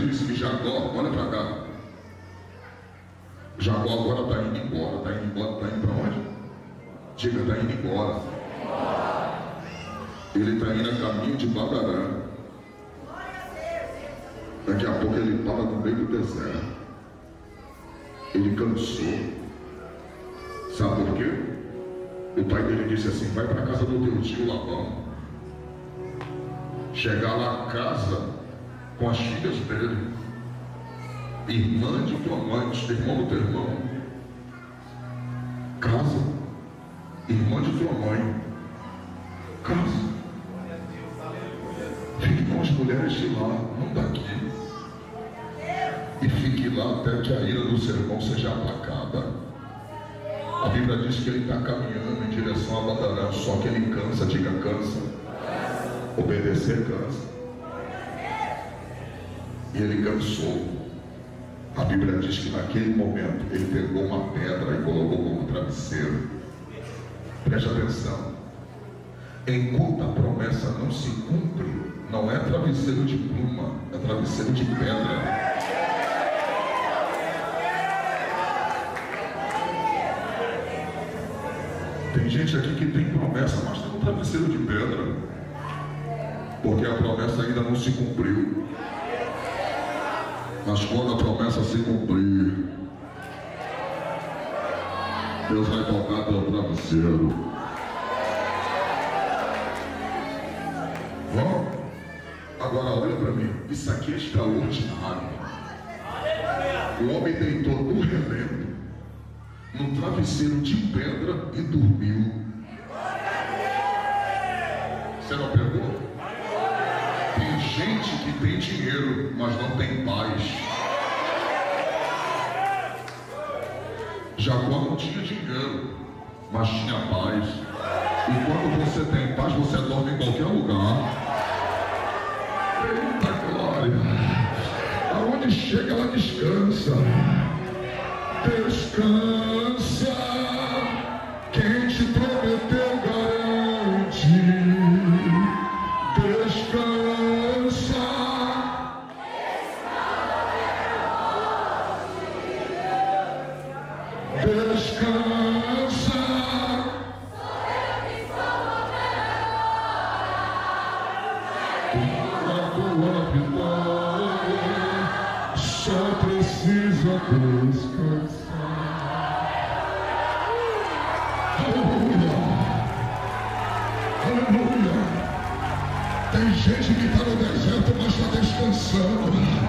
disse que Jacó, olha para cá. Jacó agora está indo embora, está indo embora, está indo para onde? Diga, está indo embora. Ele está indo a caminho de Badarã. Daqui a pouco ele para no meio do deserto. Ele cansou. Sabe por quê? O pai dele disse assim: vai para a casa do teu tio Labão. Chegar lá a casa com as filhas dele, irmã de tua mãe, irmão do teu irmão. Casa, irmã de tua mãe. Casa. Fique com as mulheres de lá, não daqui. E fique lá até que a ira do seu irmão seja aplacada. A Bíblia diz que ele está caminhando em direção a Badarã, só que ele cansa, diga cansa. Obedecer cansa. E ele cansou. A Bíblia diz que naquele momento ele pegou uma pedra e colocou como travesseiro. Preste atenção. Enquanto a promessa não se cumpre, não é travesseiro de pluma, é travesseiro de pedra. Tem gente aqui que tem promessa, mas tem um travesseiro de pedra. Porque a promessa ainda não se cumpriu. Mas quando a promessa se cumprir, Deus vai tocar teu travesseiro. Vamos? Agora olha para mim. Isso aqui é extraordinário. O homem deitou no relento no travesseiro de pedra e dormiu. Tem dinheiro, mas não tem paz. Jacó não tinha dinheiro, mas tinha paz. E quando você tem paz, você dorme em qualquer lugar. Eita glória! Aonde chega, ela descansa. Descansa. Tem gente que está no deserto, mas está descansando.